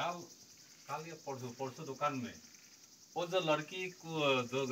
कल कल या परसों परसों दुकान में. वो जो लड़की को जो